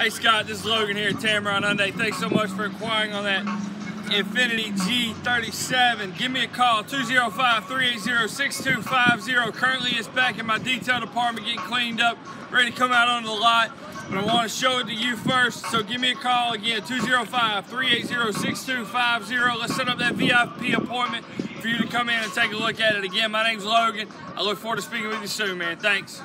Hey Scott, this is Logan here at Tameron Hyundai. Thanks so much for inquiring on that Infiniti G37. Give me a call, 205-380-6250. Currently it's back in my detail department getting cleaned up, ready to come out onto the lot. But I want to show it to you first, so give me a call again, 205-380-6250. Let's set up that VIP appointment for you to come in and take a look at it. Again, my name's Logan. I look forward to speaking with you soon, man. Thanks.